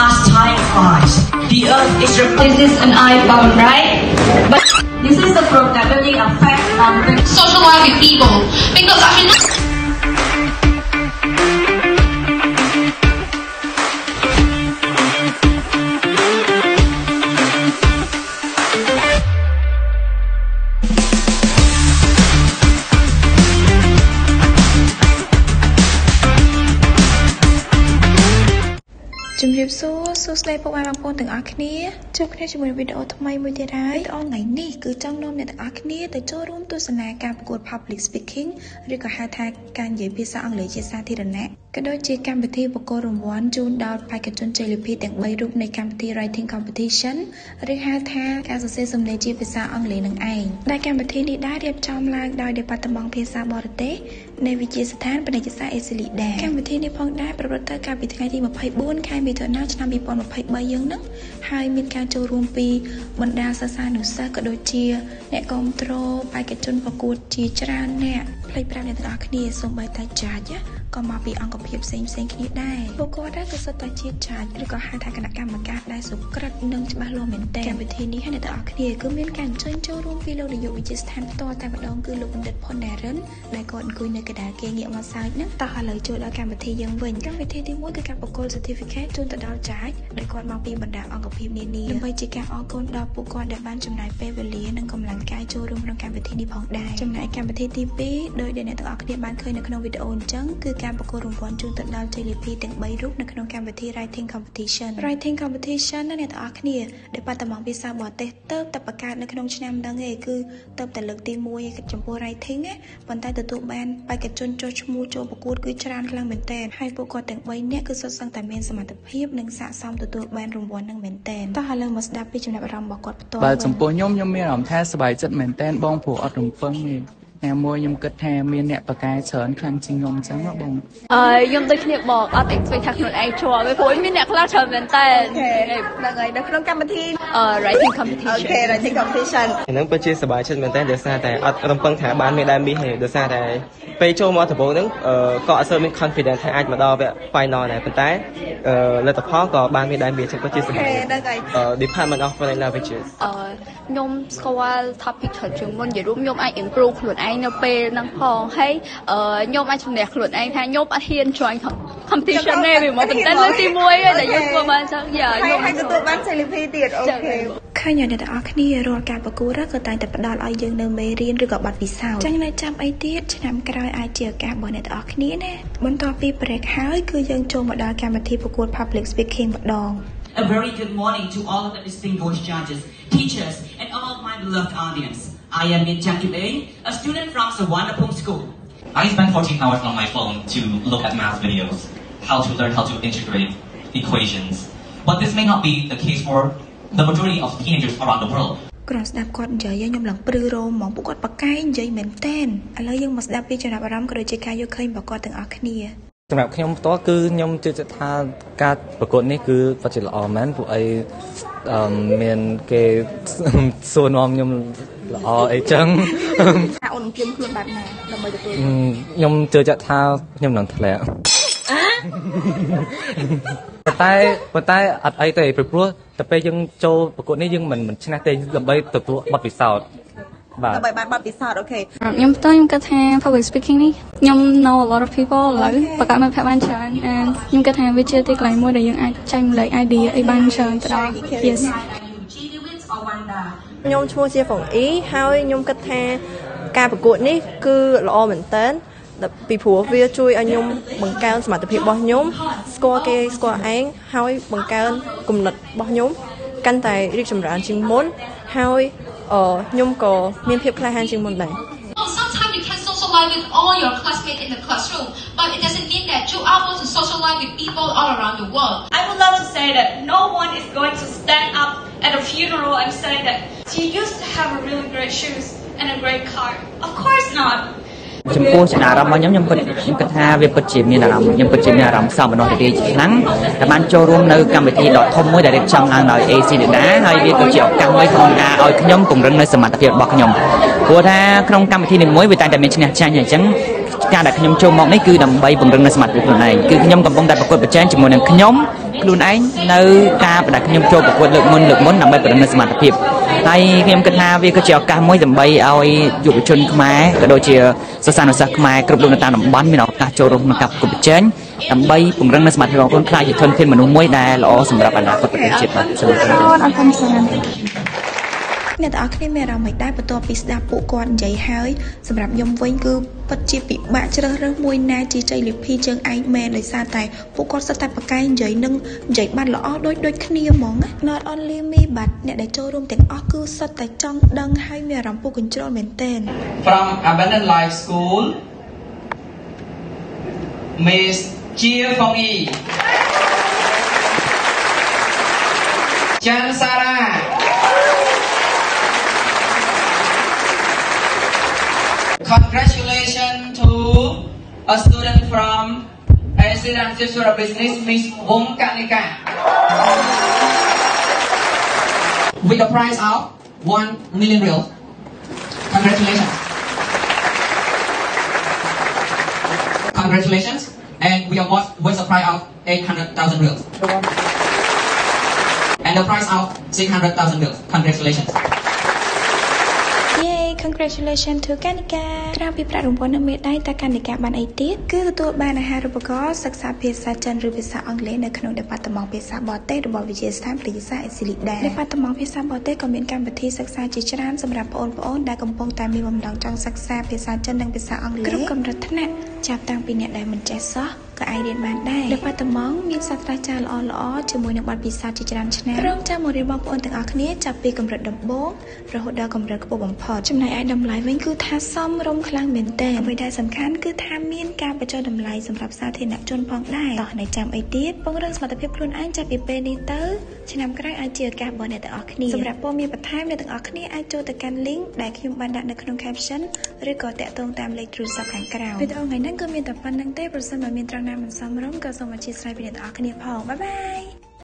as time flies, the earth is This is an iPhone, right? But This is the that building affects um, socialize with people because I mean ။ ជំរាបសួរសួស្តីពុកម៉ែបងប្អូនទាំងអស់គ្នាជួបគ្នាជាមួយវីដេអូថ្មីមួយទៀតហើយវីដេអូថ្ងៃនេះគឺចង់នាំអ្នកទាំងអស់គ្នាទៅចូលរួមទស្សនាការប្រកួត Public Speaking ឬក៏ហៅថាការនិយាយភាសាអង់គ្លេសជាសាធារណៈក៏ដូចជាកម្មវិធីប្រកួតរង្វាន់ជូនដល់បេក្ខជនជ័យលាភីទាំង3រូបនៃកម្មវិធី Writing Competition ឬហៅថាការសរសេរសំឡេងជាភាសាអង់គ្លេសនឹងឯងដែលកម្មវិធីនេះដែររៀបចំឡើងដោយ Department ភាសាបរទេសនៃវិទ្យាស្ថានពាណិជ្ជសាស្ត្រអេស៊ីលីដាកម្មវិធីនេះផងដែរប្រព្រឹត្តទៅកាលពីថ្ងៃទី24ខែមិថុនាឆ្នាំ2023យើងនឹងហើយមានការចូលរួមពីបណ្ដាសិស្សានុសិស្សក៏ដូចជា អ្នកគ្រប់គ្រងបេក្ខជនប្រកួតជាច្រើនអ្នកផ្លេចប្រាប់អ្នកទាំងអស់គ្នាសូម្បីតែចាច់ ក៏មកពីអង្គភាពផ្សេងផ្សេងគ្នាដែរពួកគាត់ដែរក៏សុទ្ធតែជាចាច់ឬក៏ហៅថាគណៈកម្មការដែលសុក្រិតនិងច្បាស់លាស់មែនទែនកម្មវិធីនេះហើយអ្នកទាំងអស់គ្នាគឺមានការអញ្ជើញចូលរួមពីលោកនាយកវិទ្យាស្ថានផ្ទាល់តែម្ដងគឺលោកបណ្ឌិតផុនណារិនដែលគាត់អង្គុយនៅកណ្ដាលគេងាកមកសើចហ្នឹងតោះឥឡូវចូលដល់កម្មវិធីយើងវិញកម្មវិធីទី1គឺការប្រគល់ certificate ជូនទៅដល់ចាច់ដែលគាត់មកពីបណ្ដាអង្គភាពនានាដើម្បីជាការអរគុណដល់ពួកគាត់ដែលបានចំណាយពេលវេលានិងកម្លាំងកាយចូលរួមក្នុងកម្មវិធីនេះផងដែរចំណែកកម្មវិធីទី2ដោយដែលអ្នកទាំងអស់គ្នាបានឃើញនៅក្នុងវីដេអូអញ្ចឹងគឺការប្រគល់រង្វាន់ជូនទៅដល់ JLP ទាំង3រូបនៅក្នុងកម្មវិធី Writing Competition Writing Competition ណាអ្នកទាំងអស់គ្នាដែលបាត់តំងភាសាបរទេសទៅតែបង្កើតនៅក្នុងឆ្នាំហ្នឹងឯងគឺទៅតែលើកទី1ចំពោះ Writing ណាប៉ុន្តែទទួលបានបេក្ខជនចុះឈ្មោះចូលប្រកួតគឺច្រើនខ្លាំងមែនទែនហើយពួកគាត់ទាំង3នាក់គឺសុទ្ធសឹងតែមានសមត្ថភាពនិងស័ក្តិសមទទួលបានរង្វាន់ហ្នឹងមែនទែនតោះឥឡូវមកស្ដាប់ពីចំណាប់អារម្មណ៍របស់គាត់ផ្ទាល់បាទចំពោះខ្ញុំខ្ញុំមានអារម្មណ៍ថាសប្បាយចិត្តមែនតើបងព្រោះអត់រំពឹងទេ តែមួយខ្ញុំគិតថាមានអ្នកបកកែច្រើនខ្លាំងជាងខ្ញុំអញ្ចឹងណាបងអើយខ្ញុំដូចគ្នាបងអត់ expect ថាខ្លួនឯងជាប់ទេព្រោះមានអ្នកខ្លះច្រើនមែនតើហ្នឹងហើយនៅក្នុងកម្មវិធីអឺ writing អូ competition ខេ writing competition ហ្នឹងពិតជាសប្បាយចិត្តមែនតើដោយសារតែអត់រំពឹងថាបានមេដាយមាសទេដោយសារតែ ពេលចូលមកដំបូងហ្នឹងអឺក៏អត់សូវមាន confidence ថាអាចមកដល់វគ្គ final ដែរប៉ុន្តែអឺលទ្ធផលក៏បានមេដាយមាសចឹងពិតជាសប្បាយអូខេហ្នឹងហើយអឺ Department of Foreign Languages អឺខ្ញុំស្គាល់ topic ច្រើនជាងមុននិយាយរួមខ្ញុំអាច improve ខ្លួនឯងនៅពេលហ្នឹងផងហើយអឺខ្ញុំអាចជំនះខ្លួនឯងថាខ្ញុំអត់ហ៊ាន join competition ទេពីមកតែលើកទី1ហើយដែលយើងធ្វើបានចឹងយ៉ាហើយខ្ញុំហើយទទួលបាន JLP ទៀតអូខេ ឃើញអ្នកទាំងអស់គ្នារាល់ការប្រកួតក៏តែងតែផ្ដល់ឲ្យយើងនៅមេរៀនឬក៏បទពិសោធន៍ចឹងនៅចាំអីទៀតឆ្នាំក្រោយអាចជាឱកាសរបស់អ្នកទាំងអស់គ្នាណាបន្ទាប់ពី break ហើយគឺយើងចូលមកដល់កម្មវិធីប្រកួត public speaking ម្ដង A very good morning to all of the distinguished judges, teachers, and all of my beloved audience. I am Min Chakib a student from Sawanapum School. I spend 14 hours on my phone to look at math videos, how to learn how to integrate equations. But this may not be the case for the majority of teenagers around the world. គ្រាន់ស្ដាប់គាត់និយាយខ្ញុំឡើងព្រឺរោមហ្មងពួកគាត់បកកែនិយាយមែនតែនឥឡូវយើងមកស្ដាប់ពីចំណាប់អារម្មណ៍ក៏ដូចជាការយកឃើញរបស់គាត់ទាំងអស់គ្នាសម្រាប់ខ្ញុំផ្ទាល់គឺខ្ញុំជឿជាក់ថាការប្រកួតនេះគឺពិតជាល្អមែនពួកអីអឺមានគេសួរនាំខ្ញុំល្អអីចឹងថាអូននឹងព្រៀមខ្លួនបែបណាដើម្បីទទួលអឺខ្ញុំជឿជាក់ថាខ្ញុំនឹងធ្លាក់ ប៉ុន្តែប៉ុន្តែអត់អីទេព្រោះតែពេលយើងចូលប្រកួតនេះយើងមិនមិនឈ្នះទេដើម្បីទទួលបទពិសោធន៍បាទដើម្បីបានបទពិសោធន៍អូខេខ្ញុំផ្ទាល់ខ្ញុំគិតថា public speaking នេះខ្ញុំ know a lot of people ឥឡូវបកមិត្តភក្តិបានច្រើន and ខ្ញុំគិតថាវាជាទីកន្លែងមួយដែលយើងអាចចែកម្លែក idea អីបានច្រើនទៅដល់ yes ខ្ញុំឈ្មោះជាហ្វុងអ៊ីហើយខ្ញុំគិតថាការប្រកួតនេះគឺល្អមែនតើដល់ ពីព្រោះវាជួយឲ្យខ្ញុំបង្កើនសមត្ថភាពរបស់ខ្ញុំស្គាល់គេស្គាល់ឯងហើយបង្កើនគំនិតរបស់ខ្ញុំកាន់តែរីកចម្រើនជាងមុនហើយអឺខ្ញុំក៏មានភាពក្លាហានជាងមុនដែរ Sometimes you can socialize with all your classmates in the classroom, but it doesn't mean that you are able to socialize with people all around the world. I would love to say that no one is going to stand up at a funeral and say that she used to have a really great shoes and a great car. Of course not. ចំពោះចំណារអារម្មណ៍របស់ខ្ញុំខ្ញុំពិតខ្ញុំគិតថាវាពិតជាមានអារម្មណ៍ខ្ញុំពិតជាមានអារម្មណ៍សោមនស្សរីករាយខ្លាំងដែលបានចូលរួមនៅកម្មវិធីដ៏ធំមួយដែលរៀបចំឡើងដោយ AC Data ហើយវាក៏ជាឱកាសមួយក្នុងការឲ្យខ្ញុំពង្រឹងនៅសមត្ថភាពរបស់ខ្ញុំព្រោះថាក្នុងកម្មវិធីនីមួយវាតែងតែមានឈ្នះចាញ់អញ្ចឹងការដែលខ្ញុំចូលមកនេះគឺដើម្បីពង្រឹងនៅសមត្ថភាពខ្លួនឯងគឺខ្ញុំកំពុងតែប្រកួតប្រជែងជាមួយនឹងខ្ញុំខ្លួនឯងនៅការដែលខ្ញុំចូលប្រកួតលើកមុនលើកមុនដើម្បីពង្រឹងនៅសមត្ថភាព ហើយខ្ញុំគិតថាវាក៏ជាឱកាសមួយដើម្បីឲ្យយុវជនខ្មែរក៏ដូចជាសិស្សានុសិស្សខ្មែរគ្រប់រូបនៅតាមតំបន់មានឱកាសចូលរួមក្នុងការប្រកួតប្រជែងដើម្បីពង្រឹងនៅសមត្ថភាពរបស់ខ្លួនខ្លាចជាធនធានមនុស្សមួយដែលល្អសម្រាប់អនាគតប្រទេសជាតិបាទសូមអរគុណអរគុណច្រើន អ្នកទាំងអស់គ្នាមានអារម្មណ៍មិនដែរបន្ទាប់ពីស្ដាប់ពួកគាត់និយាយហើយសម្រាប់ខ្ញុំវិញគឺពិតជាពិបាកជ្រើសរើសមួយណាជាជ័យលាភីជើងឯងមែនដោយសារតែពួកគាត់សិតតែប្រកែកនិយាយនឹងនិយាយបានល្អដូចដូចគ្នាហ្មងណា Not only me but អ្នកដែលចូលរួមទាំងអស់គឺសិតតែចង់ដឹងហើយមានអារម្មណ៍ពុកកញ្ជ្រោលមែនទែន from Abundant Life School Miss Chia Phong Y Chan Sarah a student from Acid and Sexual Business, Miss Wong Kanika. With a prize of 1 million real. Congratulations. Congratulations. And we award with a prize of 800,000 reals. And the prize of 600,000 reals. Congratulations. Yay congratulations to កានិកាក្រៅពីប្រាក់រង្វាន់និងមេដាយតើកានិកាបានអីទៀតគឺទទួលបានអាហារូបករណ៍សិក្សាភាសាចិនឬភាសាអង់គ្លេសនៅក្នុង Department ភាសាបរទេសរបស់វិទ្យាស្ថានភាសាអេស៊ីលីដា Department ភាសាបរទេសក៏មានកម្មវិធីសិក្សាជាច្រើនសម្រាប់បងប្អូនដែលកំពុងតែមានបំណងចង់សិក្សាភាសាចិននិងភាសាអង់គ្លេសគ្រប់កម្រិតថ្នាក់ចាប់តាំងពីអ្នកដែលមិនចេះសោះ ក៏អាចរៀនបានដែរ Department មានសាស្ត្រាចារ្យល្អៗជាមួយនឹងបទពិសោធន៍ជាច្រើនឆ្នាំរងចាំមករៀនបងប្អូនទាំងអស់គ្នាចាប់ពីកម្រិតដំបូងរហូតដល់កម្រិតខ្ពស់បំផុតចំណែកឯតម្លៃវិញគឺថាសមរម្យខ្លាំងមែនទែនអ្វីដែលសំខាន់គឺថាមានការបញ្ចុះតម្លៃសម្រាប់សាធារណជនផងដែរតោះនៅចាំអីទៀតពង្រឹងសមត្ថភាពខ្លួនឯងចាប់ពីពេលនេះទៅឆ្នាំក្រោយអាចជាឱកាសរបស់អ្នកទាំងអស់គ្នាសម្រាប់ព័ត៌មានបន្ថែមអ្នកទាំងអស់គ្នាអាចចូលទៅកាន់ link ដែលខ្ញុំបានដាក់នៅក្នុង caption ឬក៏តាក់ទងតាមលេខទូរស័ព្ទខាងក្រោមវីដេអូថ្ងៃនេះគឺមានតែប៉ុណ្្នឹងទេប្រសិនបើមានត្រង់ណាមិនសមរម្យក៏សូមអធិស្ឋានពីអ្នកទាំងអស់គ្នាផងបាយបាយ